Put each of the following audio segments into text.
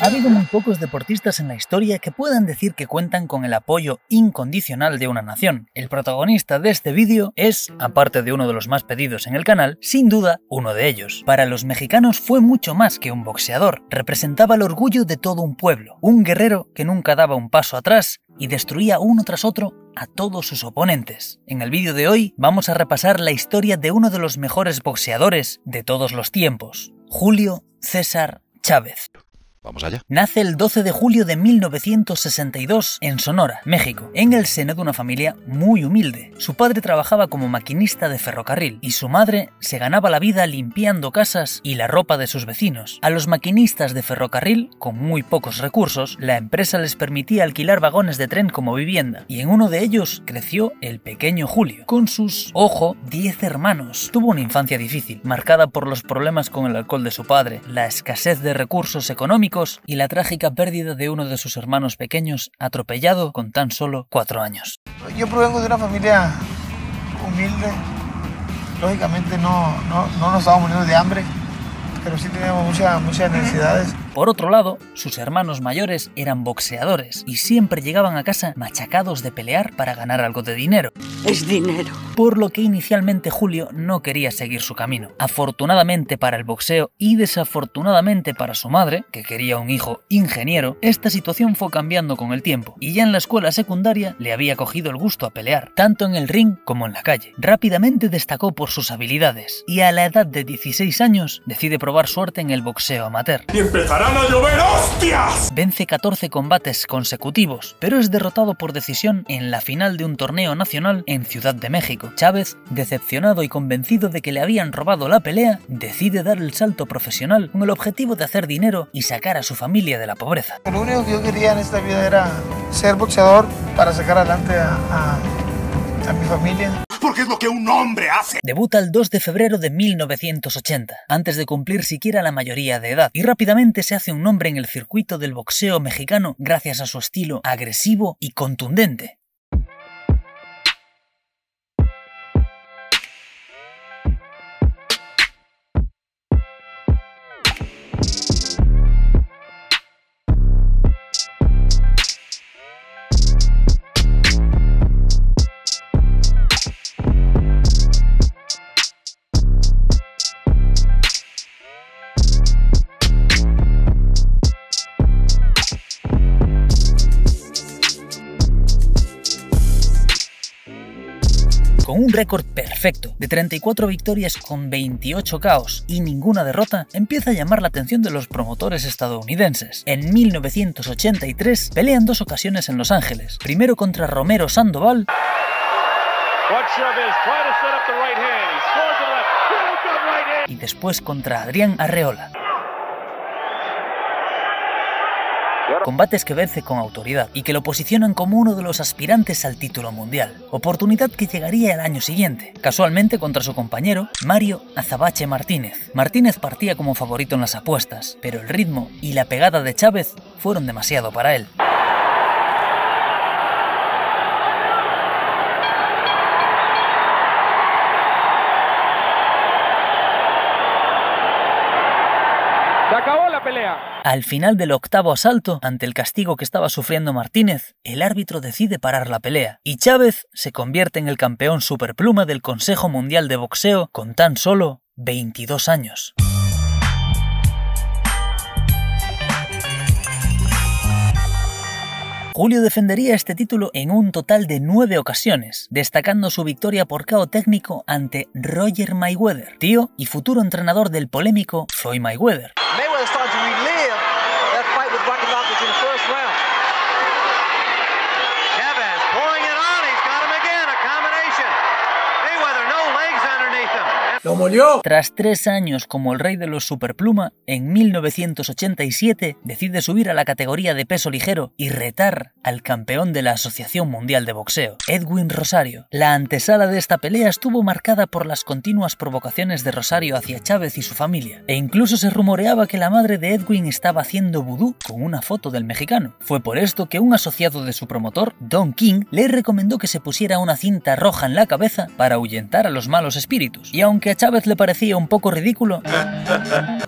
Ha habido muy pocos deportistas en la historia que puedan decir que cuentan con el apoyo incondicional de una nación. El protagonista de este vídeo es, aparte de uno de los más pedidos en el canal, sin duda uno de ellos. Para los mexicanos fue mucho más que un boxeador, representaba el orgullo de todo un pueblo, un guerrero que nunca daba un paso atrás y destruía uno tras otro a todos sus oponentes. En el vídeo de hoy vamos a repasar la historia de uno de los mejores boxeadores de todos los tiempos, Julio César Chávez. Vamos allá. Nace el 12 de julio de 1962 en Sonora, México, en el seno de una familia muy humilde. Su padre trabajaba como maquinista de ferrocarril y su madre se ganaba la vida limpiando casas y la ropa de sus vecinos. A los maquinistas de ferrocarril, con muy pocos recursos, la empresa les permitía alquilar vagones de tren como vivienda, y en uno de ellos creció el pequeño Julio, con sus, ojo, 10 hermanos. Tuvo una infancia difícil, marcada por los problemas con el alcohol de su padre, la escasez de recursos económicos y la trágica pérdida de uno de sus hermanos pequeños atropellado con tan solo cuatro años. Yo provengo de una familia humilde, lógicamente no, no, no nos estábamos muriendo de hambre, pero sí teníamos muchas muchas necesidades. Por otro lado, sus hermanos mayores eran boxeadores y siempre llegaban a casa machacados de pelear para ganar algo de dinero. Es dinero. Por lo que inicialmente Julio no quería seguir su camino. Afortunadamente para el boxeo y desafortunadamente para su madre, que quería un hijo ingeniero, esta situación fue cambiando con el tiempo y ya en la escuela secundaria le había cogido el gusto a pelear, tanto en el ring como en la calle. Rápidamente destacó por sus habilidades y a la edad de 16 años decide probar suerte en el boxeo amateur. Y empezarán a llover hostias. Vence 14 combates consecutivos, pero es derrotado por decisión en la final de un torneo nacional en Ciudad de México. Chávez, decepcionado y convencido de que le habían robado la pelea, decide dar el salto profesional con el objetivo de hacer dinero y sacar a su familia de la pobreza. Lo único que yo quería en esta vida era ser boxeador para sacar adelante a, a, a mi familia. Porque es lo que un hombre hace. Debuta el 2 de febrero de 1980, antes de cumplir siquiera la mayoría de edad, y rápidamente se hace un nombre en el circuito del boxeo mexicano gracias a su estilo agresivo y contundente. Con un récord perfecto de 34 victorias con 28 caos y ninguna derrota, empieza a llamar la atención de los promotores estadounidenses. En 1983 pelea en dos ocasiones en Los Ángeles, primero contra Romero Sandoval y después contra Adrián Arreola. Combates que vence con autoridad y que lo posicionan como uno de los aspirantes al título mundial, oportunidad que llegaría el año siguiente, casualmente contra su compañero Mario Azabache Martínez. Martínez partía como favorito en las apuestas, pero el ritmo y la pegada de Chávez fueron demasiado para él. Se acabó la pelea. Al final del octavo asalto, ante el castigo que estaba sufriendo Martínez, el árbitro decide parar la pelea y Chávez se convierte en el campeón superpluma del Consejo Mundial de Boxeo con tan solo 22 años. Julio defendería este título en un total de nueve ocasiones, destacando su victoria por KO técnico ante Roger Mayweather, tío y futuro entrenador del polémico Floyd Mayweather. Mayweather started to relive that fight with Rocky Rockets in the first round. Chavez pulling it on. He's got him again. A combination. Mayweather, no legs underneath him. ¡Lo molió! Tras tres años como el rey de los superpluma, en 1987 decide subir a la categoría de peso ligero y retar al campeón de la Asociación Mundial de Boxeo, Edwin Rosario. La antesala de esta pelea estuvo marcada por las continuas provocaciones de Rosario hacia Chávez y su familia, e incluso se rumoreaba que la madre de Edwin estaba haciendo vudú con una foto del mexicano. Fue por esto que un asociado de su promotor, Don King, le recomendó que se pusiera una cinta roja en la cabeza para ahuyentar a los malos espíritus. Y aunque Chávez le parecía un poco ridículo,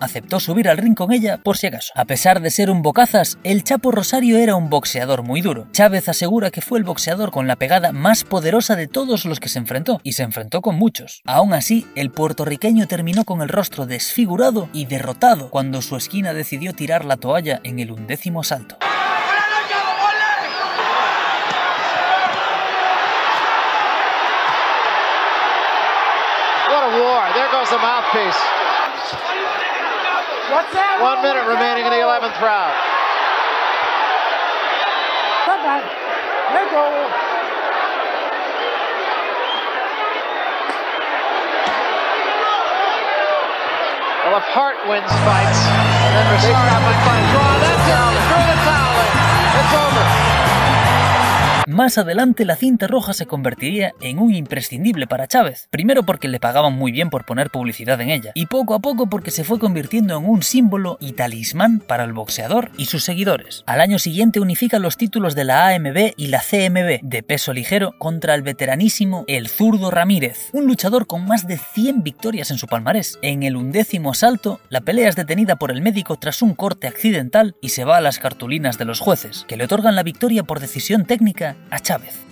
aceptó subir al ring con ella por si acaso. A pesar de ser un bocazas, el Chapo Rosario era un boxeador muy duro. Chávez asegura que fue el boxeador con la pegada más poderosa de todos los que se enfrentó, y se enfrentó con muchos. Aún así, el puertorriqueño terminó con el rostro desfigurado y derrotado cuando su esquina decidió tirar la toalla en el undécimo asalto. The. What's that? One minute remaining in the 11th round. Come on. Let go. Well, if Hart wins fights, then Rosario might find draw. That's it. Throw the towel in. It's over. Más adelante la cinta roja se convertiría en un imprescindible para Chávez, primero porque le pagaban muy bien por poner publicidad en ella, y poco a poco porque se fue convirtiendo en un símbolo y talismán para el boxeador y sus seguidores. Al año siguiente unifica los títulos de la AMB y la CMB de peso ligero contra el veteranísimo El Zurdo Ramírez, un luchador con más de 100 victorias en su palmarés. En el undécimo asalto, la pelea es detenida por el médico tras un corte accidental y se va a las cartulinas de los jueces, que le otorgan la victoria por decisión técnica a Chávez.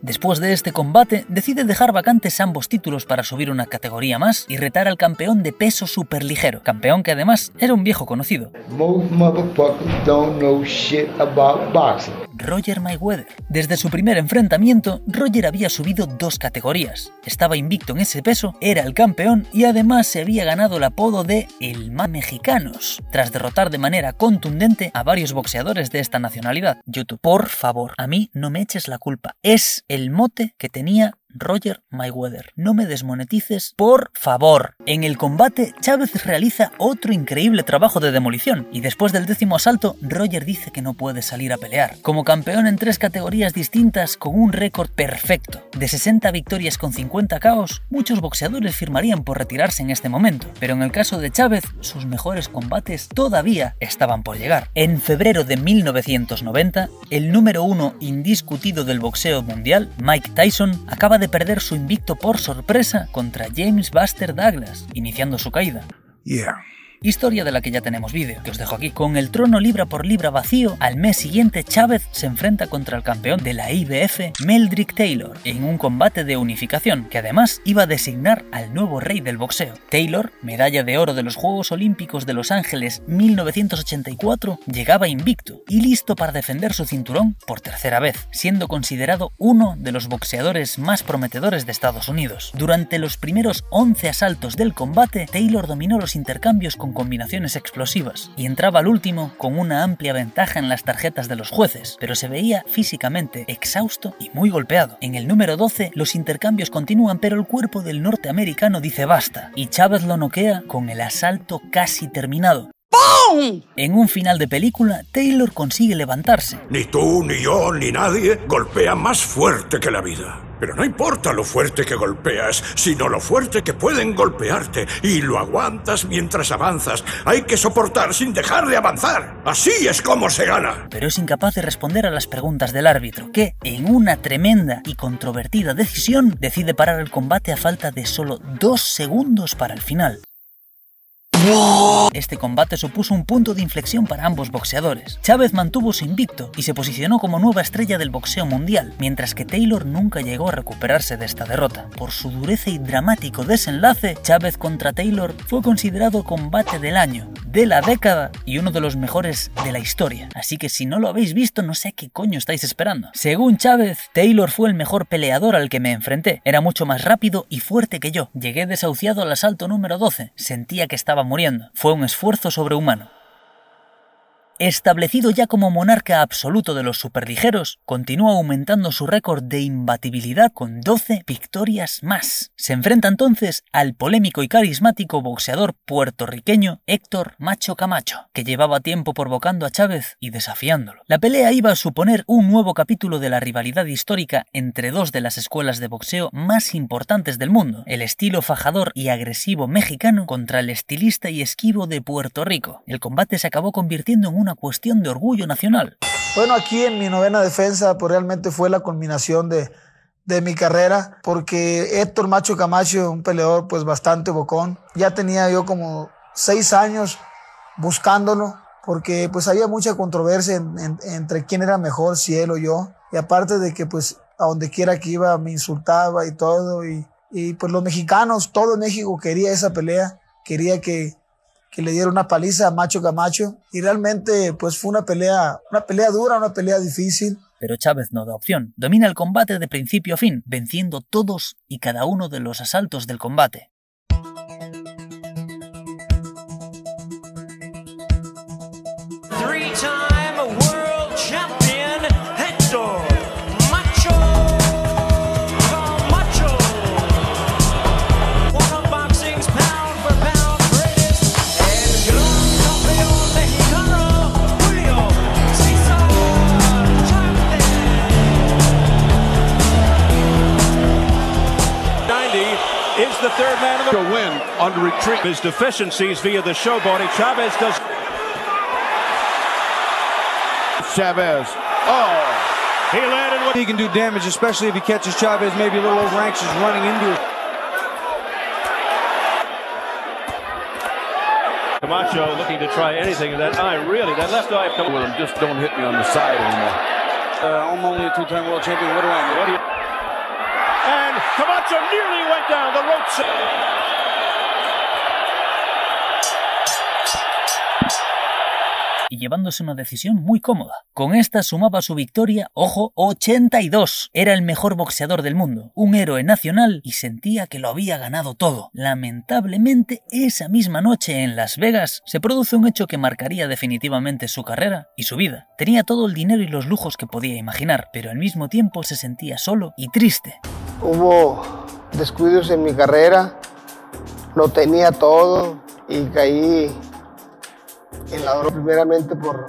Después de este combate, decide dejar vacantes ambos títulos para subir una categoría más y retar al campeón de peso superligero, campeón que además era un viejo conocido, Most motherfuckers don't know shit about boxing. Roger Mayweather. Desde su primer enfrentamiento, Roger había subido dos categorías. Estaba invicto en ese peso, era el campeón y además se había ganado el apodo de El Ma Mexicanos, tras derrotar de manera contundente a varios boxeadores de esta nacionalidad. YouTube, por favor, a mí no me eches la culpa. Es el mote que tenía Roger Mayweather. No me desmonetices, por favor. En el combate, Chávez realiza otro increíble trabajo de demolición y después del décimo asalto, Roger dice que no puede salir a pelear. Como campeón en tres categorías distintas con un récord perfecto, de 60 victorias con 50 caos, muchos boxeadores firmarían por retirarse en este momento, pero en el caso de Chávez, sus mejores combates todavía estaban por llegar. En febrero de 1990, el número uno indiscutido del boxeo mundial, Mike Tyson, acaba de perder su invicto por sorpresa contra James Buster Douglas, iniciando su caída. Historia de la que ya tenemos vídeo, que os dejo aquí. Con el trono libra por libra vacío, al mes siguiente Chávez se enfrenta contra el campeón de la IBF, Meldrick Taylor, en un combate de unificación, que además iba a designar al nuevo rey del boxeo. Taylor, medalla de oro de los Juegos Olímpicos de Los Ángeles 1984, llegaba invicto y listo para defender su cinturón por tercera vez, siendo considerado uno de los boxeadores más prometedores de Estados Unidos. Durante los primeros 11 asaltos del combate, Taylor dominó los intercambios con combinaciones explosivas y entraba al último con una amplia ventaja en las tarjetas de los jueces, pero se veía físicamente exhausto y muy golpeado. En el número 12 los intercambios continúan, pero el cuerpo del norteamericano dice basta y Chávez lo noquea con el asalto casi terminado. En un final de película, Taylor consigue levantarse, Ni tú, ni yo, ni nadie golpea más fuerte que la vida. Pero no importa lo fuerte que golpeas, sino lo fuerte que pueden golpearte. Y lo aguantas mientras avanzas. Hay que soportar sin dejar de avanzar. Así es como se gana. pero es incapaz de responder a las preguntas del árbitro, que, en una tremenda y controvertida decisión, decide parar el combate a falta de solo dos segundos para el final. Este combate supuso un punto de inflexión para ambos boxeadores. Chávez mantuvo su invicto y se posicionó como nueva estrella del boxeo mundial, mientras que Taylor nunca llegó a recuperarse de esta derrota. Por su dureza y dramático desenlace, Chávez contra Taylor fue considerado combate del año, de la década y uno de los mejores de la historia. Así que si no lo habéis visto, no sé qué coño estáis esperando. Según Chávez, Taylor fue el mejor peleador al que me enfrenté. Era mucho más rápido y fuerte que yo. Llegué desahuciado al asalto número 12. Sentía que estaba muriendo. Fue un esfuerzo sobrehumano. Establecido ya como monarca absoluto de los superligeros, continúa aumentando su récord de imbatibilidad con 12 victorias más. Se enfrenta entonces al polémico y carismático boxeador puertorriqueño Héctor Macho Camacho, que llevaba tiempo provocando a Chávez y desafiándolo. La pelea iba a suponer un nuevo capítulo de la rivalidad histórica entre dos de las escuelas de boxeo más importantes del mundo, el estilo fajador y agresivo mexicano contra el estilista y esquivo de Puerto Rico. El combate se acabó convirtiendo en una cuestión de orgullo nacional. Bueno, aquí en mi novena defensa, pues realmente fue la culminación de, de mi carrera, porque Héctor Macho Camacho, un peleador pues bastante bocón, ya tenía yo como seis años buscándolo, porque pues había mucha controversia en- en- entre quién era mejor, si él o yo, y aparte de que pues a donde quiera que iba me insultaba y todo, y, y pues los mexicanos, todo México quería esa pelea, quería que, que le diera una paliza a Macho Camacho, y realmente pues fue una pelea, una pelea dura, una pelea difícil, Pero Chávez no da opción. Domina el combate de principio a fin, venciendo todos y cada uno de los asaltos del combate. On retreat. His deficiencies via the showboating. Chavez does. Chavez. Oh, He landed with. He can do damage, especially if he catches Chavez maybe a little over anxious running into it. Camacho looking to try anything. and That eye, really, that left eye. with him, just don't hit me on the side anymore. Uh, I'm only a two-time world champion. What do I know? What do you? And Camacho nearly went down the ropes. Llevándose una decisión muy cómoda. Con esta sumaba su victoria, ojo, 82. Era el mejor boxeador del mundo, un héroe nacional y sentía que lo había ganado todo. Lamentablemente, esa misma noche en Las Vegas se produce un hecho que marcaría definitivamente su carrera y su vida. Tenía todo el dinero y los lujos que podía imaginar, pero al mismo tiempo se sentía solo y triste. hubo descuidos en mi carrera, lo tenía todo y caí en la droga primeramente por,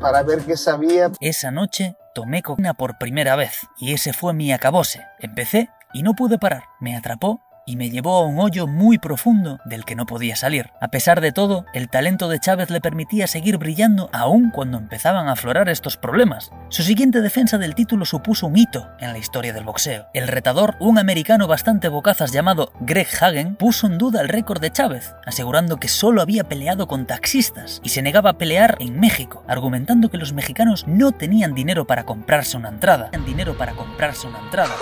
para ver qué sabía. Esa noche tomé cocaína por primera vez y ese fue mi acabose. Empecé y no pude parar. Me atrapó y me llevó a un hoyo muy profundo del que no podía salir. A pesar de todo, el talento de Chávez le permitía seguir brillando aún cuando empezaban a aflorar estos problemas. Su siguiente defensa del título supuso un hito en la historia del boxeo. El retador, un americano bastante bocazas llamado Greg Hagen, puso en duda el récord de Chávez, asegurando que solo había peleado con taxistas y se negaba a pelear en México, argumentando que los mexicanos no tenían dinero para comprarse una entrada. Tenían dinero para comprarse una entrada.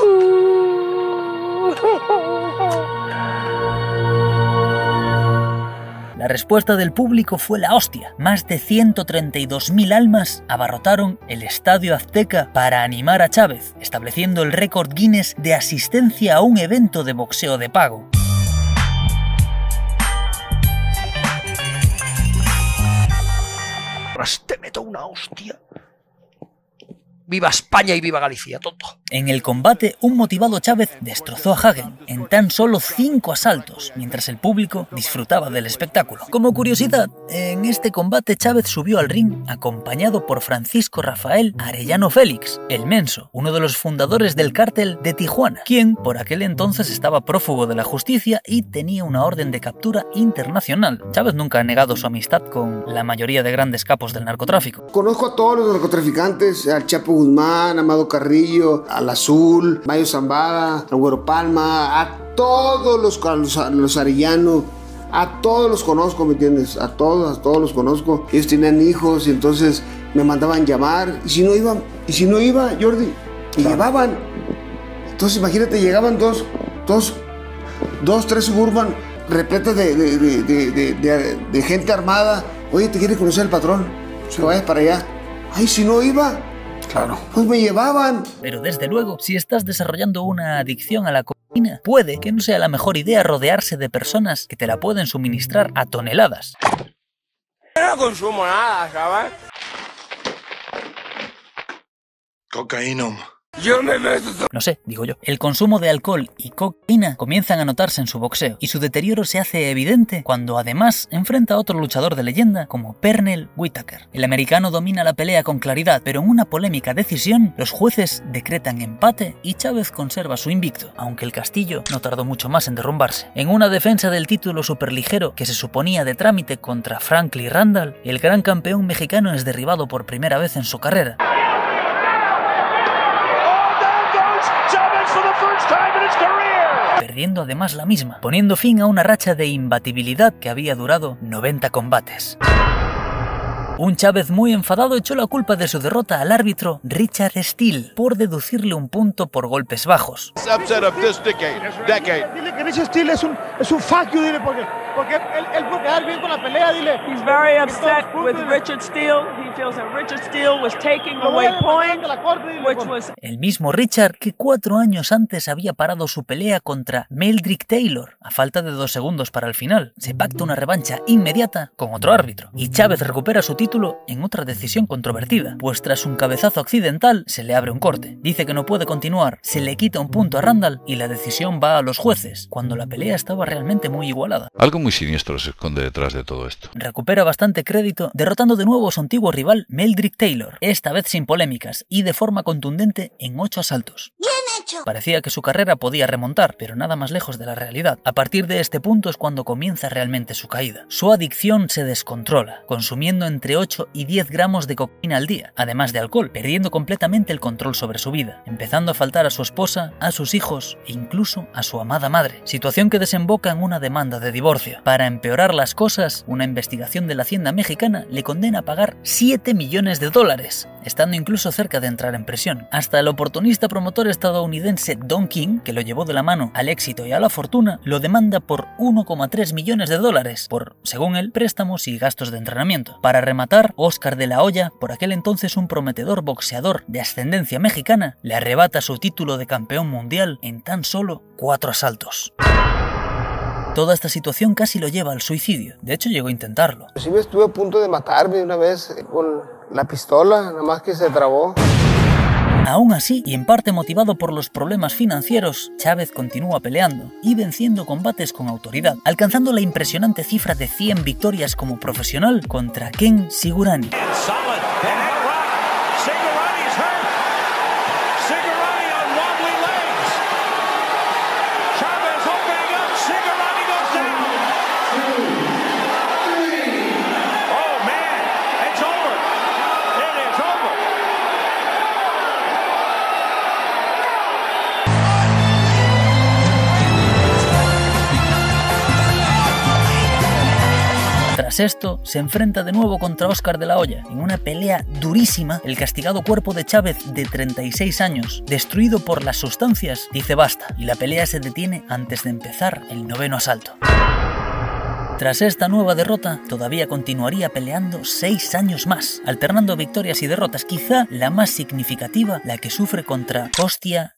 La respuesta del público fue la hostia. Más de 132.000 almas abarrotaron el Estadio Azteca para animar a Chávez, estableciendo el récord Guinness de asistencia a un evento de boxeo de pago. Te meto una hostia. Viva España y viva Galicia, tonto. En el combate, un motivado Chávez destrozó a Hagen en tan solo cinco asaltos, mientras el público disfrutaba del espectáculo. Como curiosidad, en este combate Chávez subió al ring acompañado por Francisco Rafael Arellano Félix, el Menso, uno de los fundadores del cártel de Tijuana, quien por aquel entonces estaba prófugo de la justicia y tenía una orden de captura internacional. Chávez nunca ha negado su amistad con la mayoría de grandes capos del narcotráfico. Conozco a todos los narcotraficantes, al Chapo Guzmán, Amado Carrillo, al Azul, Mayo Zambada, al Güero Palma, a todos los, a los, a los a todos los conozco, ¿me entiendes? A todos, a todos los conozco. Ellos tenían hijos y entonces me mandaban llamar. Y si no iban, y si no iba, Jordi, me llevaban. Entonces imagínate, llegaban dos, dos, dos, tres suburban repletas de, gente armada. Oye, te quiere conocer el patrón. Que vayas para allá. Ay, si no iba. Claro. Pues me llevaban. Pero desde luego, si estás desarrollando una adicción a la cocaína, puede que no sea la mejor idea rodearse de personas que te la pueden suministrar a toneladas. no consumo nada, ¿sabes? Cocaína. No sé, digo yo. El consumo de alcohol y cocaína comienzan a notarse en su boxeo, y su deterioro se hace evidente cuando además enfrenta a otro luchador de leyenda como Pernell Whitaker. El americano domina la pelea con claridad, pero en una polémica decisión, los jueces decretan empate y Chávez conserva su invicto, aunque el castillo no tardó mucho más en derrumbarse. En una defensa del título superligero que se suponía de trámite contra Franklin Randall, el gran campeón mexicano es derribado por primera vez en su carrera. Perdiendo además la misma, poniendo fin a una racha de imbatibilidad que había durado 90 combates. Un Chávez muy enfadado echó la culpa de su derrota al árbitro Richard Steele por deducirle un punto por golpes bajos. Steele es un, es un fuck you, dile, porque, porque él, él puede quedar bien con la pelea, dile. He's very upset with Richard Steele. He feels that Richard Steele was taking away points, which was El mismo Richard que cuatro años antes había parado su pelea contra Meldrick Taylor a falta de dos segundos para el final. Se pacta una revancha inmediata con otro árbitro y Chávez recupera su título en otra decisión controvertida, pues tras un cabezazo accidental se le abre un corte. Dice que no puede continuar, se le quita un punto a Randall y la decisión va a los jueces, cuando la pelea estaba realmente muy igualada. Algo muy siniestro se esconde detrás de todo esto. Recupera bastante crédito derrotando de nuevo a su antiguo rival Meldrick Taylor, esta vez sin polémicas y de forma contundente en ocho asaltos. Parecía que su carrera podía remontar, pero nada más lejos de la realidad. A partir de este punto es cuando comienza realmente su caída. Su adicción se descontrola, consumiendo entre 8 y 10 gramos de cocaína al día, además de alcohol, perdiendo completamente el control sobre su vida, empezando a faltar a su esposa, a sus hijos e incluso a su amada madre. Situación que desemboca en una demanda de divorcio. Para empeorar las cosas, una investigación de la Hacienda mexicana le condena a pagar 7 millones de dólares, estando incluso cerca de entrar en prisión. Hasta el oportunista promotor estadounidense Don King, que lo llevó de la mano al éxito y a la fortuna, lo demanda por 1,3 millones de dólares por, según él, préstamos y gastos de entrenamiento. Para rematar, Oscar de la Hoya, por aquel entonces un prometedor boxeador de ascendencia mexicana, le arrebata su título de campeón mundial en tan solo cuatro asaltos. Toda esta situación casi lo lleva al suicidio. De hecho, llegó a intentarlo. Sí me estuve a punto de matarme una vez con la pistola, nada más que se trabó. Aún así, y en parte motivado por los problemas financieros, Chávez continúa peleando y venciendo combates con autoridad, alcanzando la impresionante cifra de 100 victorias como profesional contra Ken Sigurani. Esto, se enfrenta de nuevo contra Oscar de la Hoya, en una pelea durísima, el castigado cuerpo de Chávez de 36 años, destruido por las sustancias, dice basta, y la pelea se detiene antes de empezar el noveno asalto. Tras esta nueva derrota, todavía continuaría peleando seis años más, alternando victorias y derrotas, quizá la más significativa, la que sufre contra Costia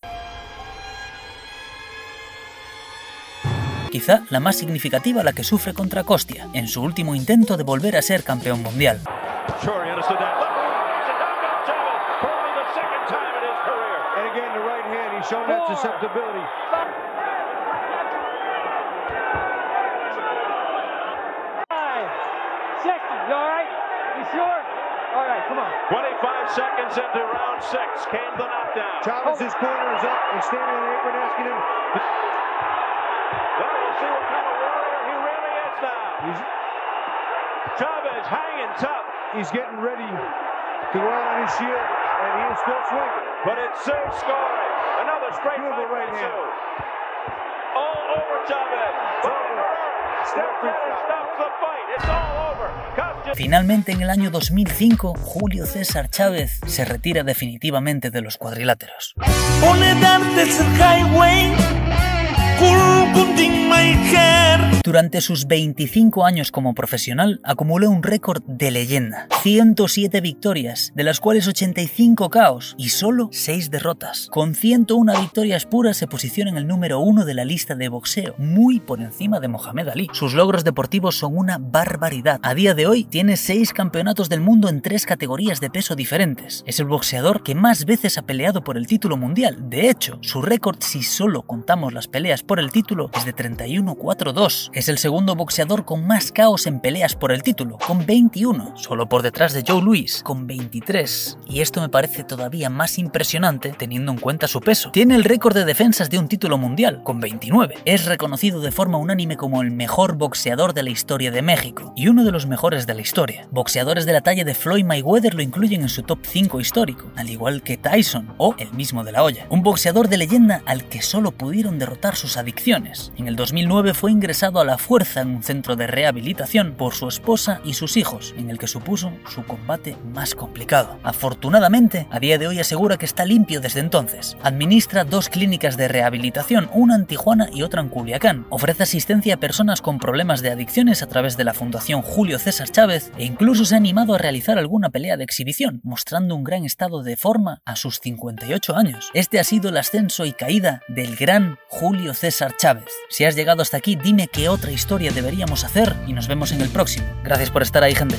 quizá la más significativa la que sufre contra Costia, en su último intento de volver a ser campeón mundial. All right, come on. 25 seconds into round six came the knockdown. Chavez's corner is up and standing on the apron asking him. Kind of warrior he really is now. Chavez hanging tough. He's getting ready to go out on his shield, and he is still swinging. But it's Sue scoring. Another straight Beautiful right hand. All over Chavez. Finalmente, en el año 2005, Julio César Chávez se retira definitivamente de los cuadriláteros. Durante sus 25 años como profesional, acumuló un récord de leyenda. 107 victorias, de las cuales 85 caos y solo 6 derrotas. Con 101 victorias puras se posiciona en el número 1 de la lista de boxeo, muy por encima de Mohamed Ali. Sus logros deportivos son una barbaridad. A día de hoy tiene 6 campeonatos del mundo en 3 categorías de peso diferentes. Es el boxeador que más veces ha peleado por el título mundial. De hecho, su récord, si solo contamos las peleas por el título, de 31-4-2. Es el segundo boxeador con más caos en peleas por el título, con 21, solo por detrás de Joe Louis, con 23. Y esto me parece todavía más impresionante teniendo en cuenta su peso. Tiene el récord de defensas de un título mundial, con 29. Es reconocido de forma unánime como el mejor boxeador de la historia de México y uno de los mejores de la historia. Boxeadores de la talla de Floyd Mayweather lo incluyen en su top 5 histórico, al igual que Tyson o el mismo de la olla. Un boxeador de leyenda al que solo pudieron derrotar sus adicciones. En el 2009 fue ingresado a la fuerza en un centro de rehabilitación por su esposa y sus hijos, en el que supuso su combate más complicado. Afortunadamente, a día de hoy asegura que está limpio desde entonces. Administra dos clínicas de rehabilitación, una en Tijuana y otra en Culiacán. Ofrece asistencia a personas con problemas de adicciones a través de la Fundación Julio César Chávez e incluso se ha animado a realizar alguna pelea de exhibición, mostrando un gran estado de forma a sus 58 años. Este ha sido el ascenso y caída del gran Julio César Chávez. Si has llegado hasta aquí, dime qué otra historia deberíamos hacer y nos vemos en el próximo. Gracias por estar ahí, gente.